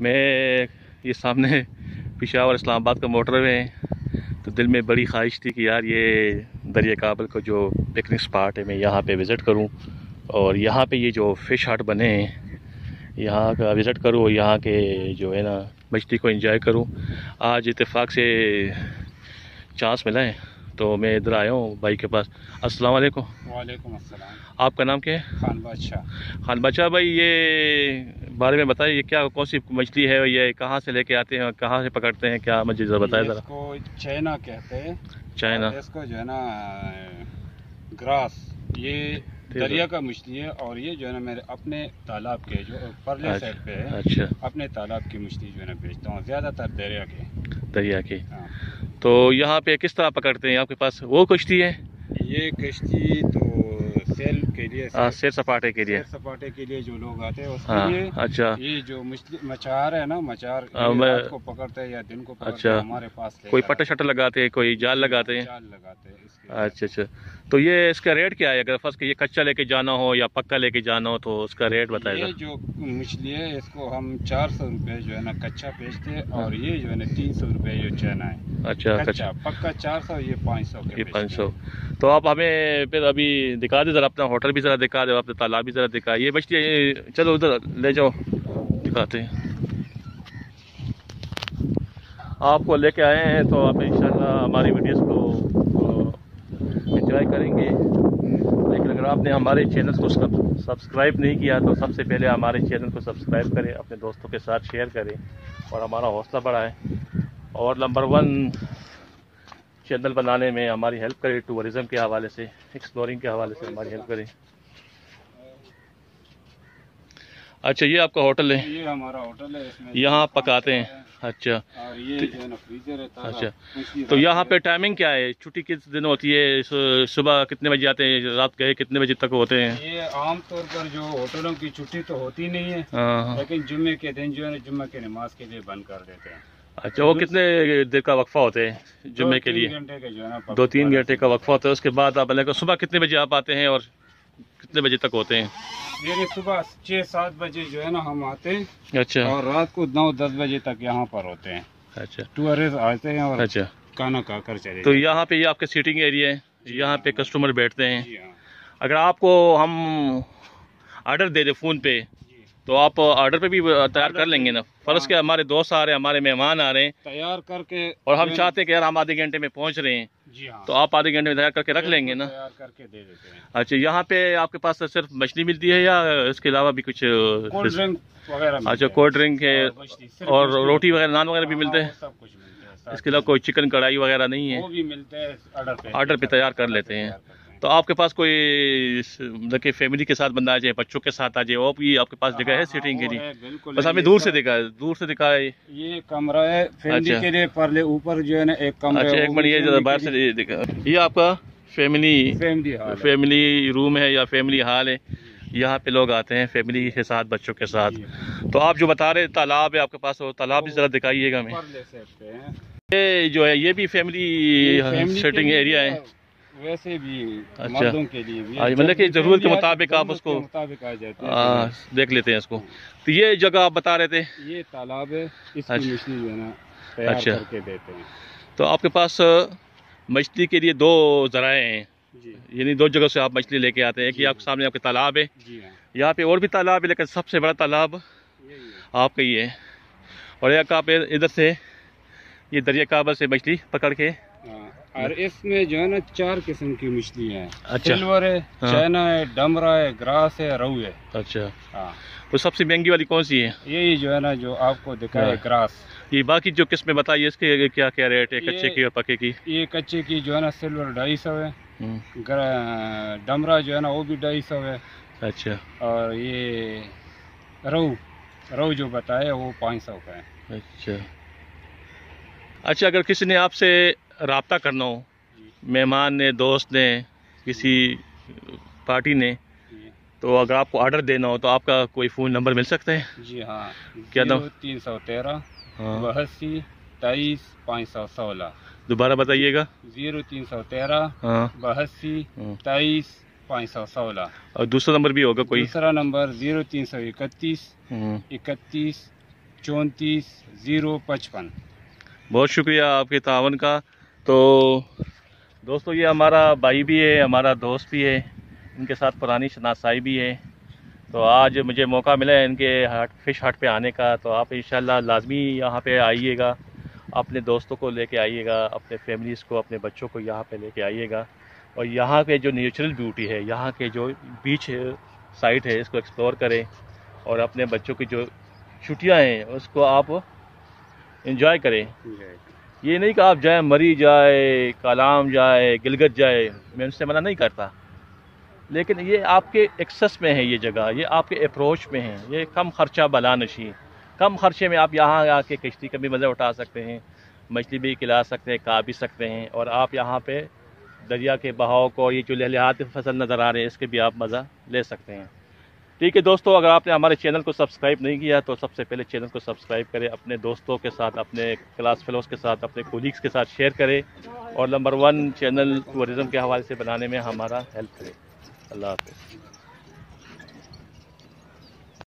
میں یہ سامنے پشاور اسلام آباد کا موٹر وے ہے تو دل میں بڑی خواہش تھی کہ یار یہ دریا کابل کا جو پکنک سپاٹ ہے میں یہاں پہ وزٹ کروں اور یہاں پہ یہ جو فش ہٹ بنے ہیں یہاں کا وزٹ کروں یہاں کے جو ہے نا مچھلی کو انجوائے کروں۔ آج اتفاق سے چانس ملا ہے۔ تو میں ادھر آیا ہوں بھائی کے پاس۔ السلام علیکم۔ وعلیکم السلام۔ آپ کا نام کیا ہے؟ خان بادشاہ۔ خان بچہ بھائی یہ بارے میں بتائیے یہ کیا کون سی مچھلی ہے یہ کہاں سے لے کے آتے ہیں کہاں سے پکڑتے ہیں؟ کیا مجھے ذرا بتائیں اس ذرا کو چائنا کہتے ہیں۔ چائنا۔ اس کو جو ہے نا گراس۔ یہ۔ دریا کا مچھلی ہے اور یہ جو ہے نا میرے اپنے تالاب کے جو پرلے اچھا، سائڈ پہ ہے اچھا۔ اپنے تالاب کی مچھلی جو ہے نا بیچتا ہوں زیادہ تر دریا کے۔ دریا کی۔ تو یہاں پہ کس طرح پکڑتے ہیں؟ آپ کے پاس وہ کشتی ہے؟ یہ کشتی تو سیل کے لیے ہاں، سیر سپاٹے کے لیے۔ سپاٹے کے لیے جو لوگ آتے ہیں اس کے ہاں لیے اچھا۔ یہ جو مچھار ہے نا مچار ہاں، کو پکڑتے ہیں یا دن کو پکڑتے اچھا۔ ہیں ہمارے پاس لے کوئی کر پٹا شٹا لگاتے ہیں کوئی جال لگاتے ہیں؟ جال لگاتے ہیں اچھا اچھا۔ تو یہ اس کا ریٹ کیا ہے؟ اگر فرض کہ یہ کچا لے کے جانا ہو یا پکا لے کے جانا ہو تو اس کا ریٹ بتائے گا یہ جو مچھلی ہے اس کو ہم چار سو روپے جو ہے نا کچا بیچتے ہیں اور یہ جو ہے نا تین سو روپے جو چنا ہے۔ اچھا کچا۔ پکا چار سو یہ پانچ سو یہ پانچ سو۔ تو آپ ہمیں پھر ابھی دکھا دیں ذرا اپنا ہوٹل۔ بھی ذرا دکھا دیں اپنا تالاب بھی ذرا دکھا۔ یہ مچھلی چلو ادھر لے جاؤ۔ دکھاتے ہیں۔ آپ کو لے کے آئے ہیں تو آپ انشاءاللہ ہماری ویڈیوز کو انجوائے کریں گے۔ لیکن اگر آپ نے ہمارے چینل کو سبسکرائب نہیں کیا تو سب سے پہلے ہمارے چینل کو سبسکرائب کریں، اپنے دوستوں کے ساتھ شیئر کریں اور ہمارا حوصلہ بڑھائیں۔ اور نمبر ون چینل بنانے میں ہماری ہیلپ کریں ٹورزم کے حوالے سے ایکسپلورنگ کے حوالے سے ہماری ہیلپ کریں۔ اچھا یہ آپ کا ہوٹل ہے۔ یہ ہمارا ہوٹل ہے یہاں پکاتے ہیں۔ اچھا۔ اچھا۔ تو یہاں پہ ٹائمنگ کیا ہے؟ چھٹی کس دن ہوتی ہے؟ صبح کتنے بجے آتے ہیں؟ رات گئے کتنے بجے تک ہوتے ہیں؟ یہ عام طور پر جو ہوٹلوں کی چھٹی تو ہوتی نہیں ہے ہاں۔ لیکن جمعے کے دن جو ہے جمعہ کی نماز کے لیے بند کر دیتے ہیں۔ اچھا وہ کتنے دیر کا وقفہ ہوتے ہیں جمعے کے لیے؟ دو تین گھنٹے کا وقفہ ہوتا ہے اس کے بعد آپ کو صبح کتنے بجے آپ آتے ہیں اور کتنے بجے تک ہوتے ہیں؟ صبح چھ سات بجے جو ہے نا ہم آتے ہیں اچھا۔ اور رات کو نو دس بجے تک یہاں پر ہوتے ہیں۔ اچھا۔ ٹورسٹ آتے ہیں اور اچھا۔ کھانا کھا کر چلے تو یہاں پہ یہ آپ کے سیٹنگ ایریا ہے یہاں پہ کسٹمر بیٹھتے ہیں۔ جی ہاں۔ اگر آپ کو ہم آرڈر دے دیں فون پہ جی تو آپ آرڈر پہ بھی تیار کر لیں گے نا۔ فرض کے ہمارے دوست آ رہے ہیں ہمارے مہمان آ رہے ہیں۔ تیار کر کے اور ہم چاہتے ہیں کہ یار ہم آدھے گھنٹے میں پہنچ رہے ہیں۔ جی ہاں۔ تو آپ آدھے گھنٹے میں تیار کر کے رکھ لیں گے نا۔ تیار کر کے دے دیتے ہیں۔ اچھا یہاں پہ آپ کے پاس صرف مچھلی ملتی ہے یا اس کے علاوہ بھی کچھ اچھا۔ کولڈ ڈرنک ہے اور۔ روٹی وغیرہ نان وغیرہ بھی ہاں، ملتے ہیں؟ سب کچھ ملتا ہے ساتھ اس کے علاوہ کوئی چکن کڑھائی وغیرہ نہیں ہے؟ وہ بھی ملتے ہیں آرڈر پہ۔ تیار کر لیتے ہیں۔ تو آپ کے پاس کوئی مطلب کہ فیملی کے ساتھ بندہ آ جائے بچوں کے ساتھ آ جائے وہ بھی آپ کے پاس جگہ ہے ہاں، سیٹنگ کے وہ لیے؟ بس۔ ہمیں دور سے دکھا ہے دور سے دکھا ہے یہ۔ کمرہ ہے فیملی اچھا۔ کے لیے پرلے اوپر جو ہے نا ایک کمرہ اچھا ایک منٹ یہ باہر سے دکھا یہ آپ کا فیملی فیملی روم ہے۔ یا فیملی ہال ہے؟ یہاں پہ لوگ آتے ہیں فیملی کے ساتھ بچوں کے ساتھ۔ جی۔ تو آپ جو بتا رہے تالاب ہے آپ کے پاس تالاب بھی ذرا دکھائیے گا ہمیں۔ یہ جو ہے یہ بھی فیملی کے سیٹنگ ایریا ہے۔ ویسے بھی اچھا۔ مردوں کے لیے بھی مطلب کہ ضرورت کے مطابق آپ اس کو- مطابق آ جاتے ہیں۔ دیکھ لیتے ہیں اس کو۔ تو یہ جگہ آپ بتا رہے تھے۔ یہ تالاب ہے اس کی اچھا۔ مچھلی جو ہے نا تیار اچھا۔ کر کے دیتے ہیں۔ تو آپ کے پاس مچھلی کے لیے دو ذرائع ہیں۔ جی۔ یعنی دو جگہ سے آپ مچھلی لے کے آتے ہیں۔ ایک جی۔ یہ آپ کے سامنے آپ کے تالاب ہے۔ جی ہاں۔ یہاں پہ اور بھی تالاب ہے لیکن سب سے بڑا تالاب۔ آپ کا یہ ہے۔ اور ایک آپ ادھر سے یہ دریا کابل سے مچھلی پکڑ کے اور اس میں جو ہے نا چار قسم کی مچھلی ہیں۔ اچھا۔ سلور ہے ہاں۔ چائنا ہے ڈمرا ہے گراس ہے رو ہے۔ اچھا۔ ہاں۔ تو سب سے مہنگی والی کون سی ہے یہی جو ہے نا جو آپ کو دکھائے ہاں۔ گراس۔ یہ باقی جو قسمیں بتائیے اس کے کیا کیا ریٹ ہے؟ کچے کی اور پکے کی؟ یہ کچے کی جو ہے نا سلور ڈھائی سو ہے۔ ڈمرا جو ہے نا وہ بھی ڈھائی سو ہے۔ اچھا۔ اور یہ رو رو جو بتایا وہ پانچ سو کا ہے۔ اچھا۔ اچھا اگر کسی نے آپ سے رابطہ کرنا ہو۔ مہمان نے دوست نے کسی پارٹی نے۔ تو اگر آپ کو آرڈر دینا ہو تو آپ کا کوئی فون نمبر مل سکتا ہے جی ہاں۔ کیا نام؟ زیرو تین سو تیرہ ہاں۔ بہسی تیئیس پانچ سو سولہ۔ دوبارہ بتائیے گا۔ زیرو تین سو تیرہ ہاں۔ بہسی ہاں۔ تیئیس پانچ سو سولہ۔ اور دوسرا نمبر بھی ہوگا کوئی؟ دوسرا نمبر زیرو تین سو اکتیس تو دوستو، یہ ہمارا بھائی بھی ہے، ہمارا دوست بھی ہے، ان کے ساتھ پرانی شناسائی بھی ہے۔ تو آج مجھے موقع ملا ہے ان کے ہاٹ فش ہاٹ پہ آنے کا۔ تو آپ انشاءاللہ لازمی یہاں پہ آئیے گا۔ اپنے دوستوں کو لے کے آئیے گا، اپنے فیملیز کو، اپنے بچوں کو یہاں پہ لے کے آئیے گا۔ اور یہاں کے جو نیچرل بیوٹی ہے، یہاں کے جو بیچ سائٹ ہے، اس کو ایکسپلور کریں۔ اور اپنے بچوں کی جو چھٹیاں ہیں، اس کو آپ انجوائے کریں۔ یہ نہیں کہ آپ جائیں، مری جائے کلام جائے، گلگت جائے، میں ان سے منع نہیں کرتا۔ لیکن یہ آپ کے ایکسس میں ہے یہ جگہ، یہ آپ کے اپروچ میں ہے۔ یہ کم خرچہ بلا نشی۔ کم خرچے میں آپ یہاں آ کے کشتی کا بھی مزہ اٹھا سکتے ہیں، مچھلی بھی کھلا سکتے ہیں کا بھی سکتے ہیں۔ اور آپ یہاں پہ دریا کے بہاؤ کو، یہ جو لہلہات فصل نظر آ رہے ہیں، اس کے بھی آپ مزہ لے سکتے ہیں۔ ٹھیک ہے دوستو، اگر آپ نے ہمارے چینل کو سبسکرائب نہیں کیا تو سب سے پہلے چینل کو سبسکرائب کریں، اپنے دوستوں کے ساتھ، اپنے کلاس فیلوز کے ساتھ، اپنے کولیگس کے ساتھ شیئر کریں اور نمبر ون چینل ٹورزم کے حوالے سے بنانے میں ہمارا ہیلپ کرے اللہ حافظ۔